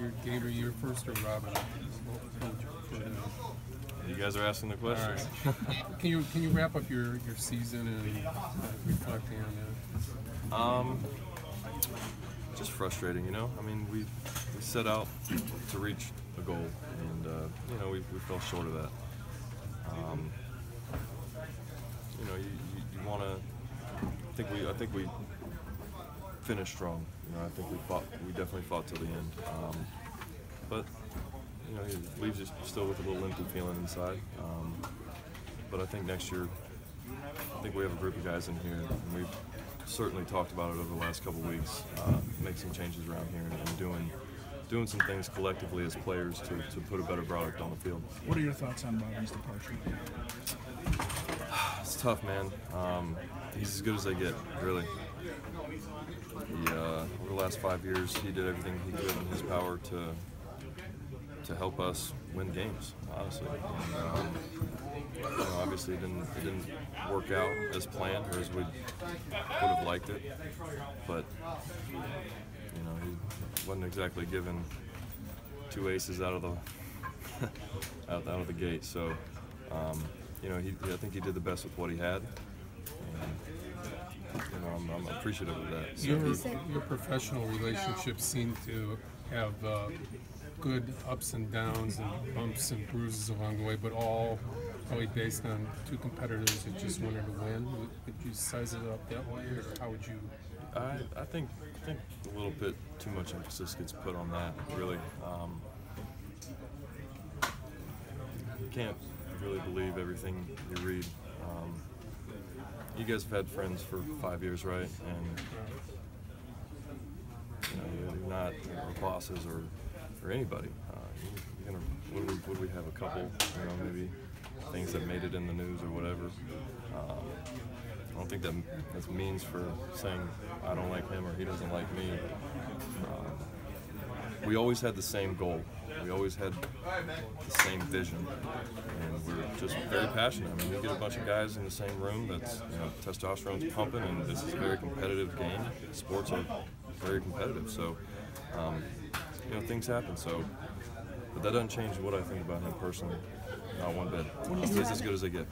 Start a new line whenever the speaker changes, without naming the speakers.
your Gator year first or Robin? You prefer to know?
You guys are asking the questions.
right. Can you can you wrap up your, your season and uh, reflecting on that?
Um, just frustrating, you know. I mean, we we set out to reach a goal, and uh, you know we, we fell short of that. Um, you know, you, you, you want to. I think we I think we finished strong. You know, I think we fought. We definitely fought till the end. Um, but you know, it leaves us still with a little empty feeling inside. Um, but I think next year, I think we have a group of guys in here, and we've certainly talked about it over the last couple of weeks. Uh, make some changes around here and, and doing doing some things collectively as players to, to put a better product on the field.
What are your thoughts on Bobby's departure?
It's tough, man. Um, he's as good as they get, really. He, uh, over the last five years, he did everything he could in his power to to help us win games. Honestly, and, um, you know, obviously it didn't it didn't work out as planned or as we would have liked it, but you know he wasn't exactly given two aces out of the out, out of the gate. So. Um, you know, he, I think he did the best with what he had. And, you know, I'm, I'm appreciative of that. So
Your, your professional relationships seem to have uh, good ups and downs and bumps and bruises along the way, but all probably based on two competitors that just wanted to win. Would, would you size it up that way, or how would you?
I, I think I think a little bit too much emphasis gets put on that. Really, um, you can't really believe everything you read. Um, you guys have had friends for five years, right? And you know, you're- you're not bosses or or anybody. Uh, you, you know, what do we do we have? A couple, you know, maybe things that made it in the news or whatever. Um, I don't think that that's means for saying I don't like him or he doesn't like me. Um, we always had the same goal. We always had the same vision, and we're just very passionate. I mean, you get a bunch of guys in the same room that's you know testosterone's pumping, and this is a very competitive game. Sports are very competitive, so um, you know things happen. So, but that doesn't change what I think about him personally. Not one bit. He's as good as they get.